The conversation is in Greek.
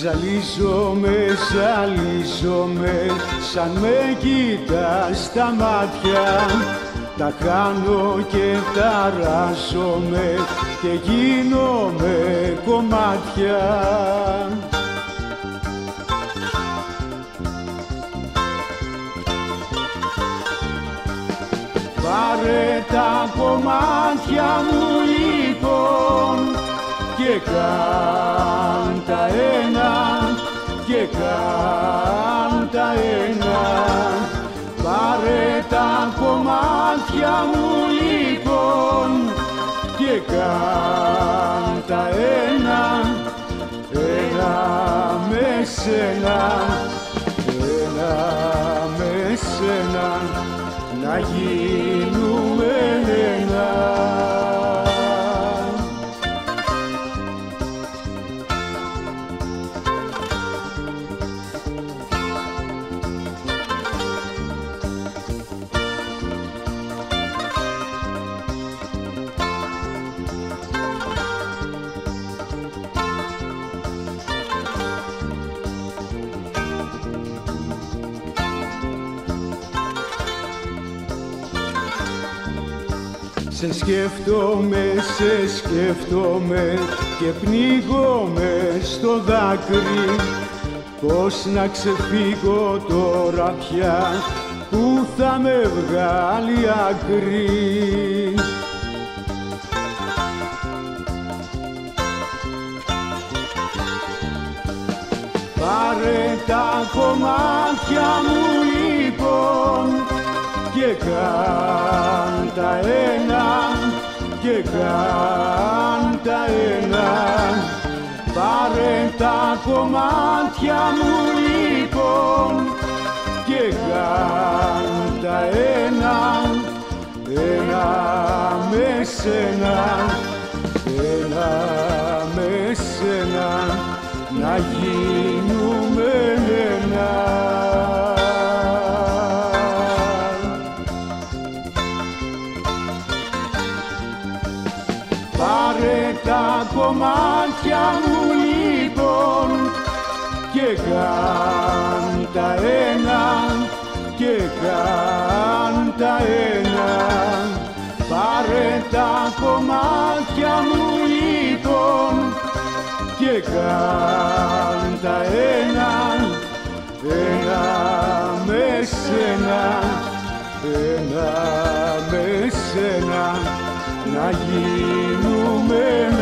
Ζαλίζομαι, ζαλίζομαι σαν με κοιτάς στα μάτια. Τα χάνω και ταράζομαι και γίνομαι κομμάτια. Πάρε τα κομμάτια μου λοιπόν και κάν τα ένα και κάν τα ένα πάρε τα κομμάτια μου λοιπόν και κάν τα ένα ένα με σένα ένα με σένα να γίνουμε Σε σκέφτομαι, σε σκέφτομαι και πνίγομαι στο δάκρυ. Πώς να ξεφύγω τώρα πια, που θα με βγάλει άκρη. Πάρε τα κομμάτια μου λοιπόν και κάν τα ένα και κάν τα ένα. Πάρε τα κομμάτια μου λοιπόν και κάν τα ένα. Ένα με σένα τα κομμάτια μου λοιπόν και κάν τα ένα και κάν τα ένα. Πάρε τα κομμάτια μου λοιπόν και κάν τα ένα ένα με σένα ένα με σένα να γίνουμε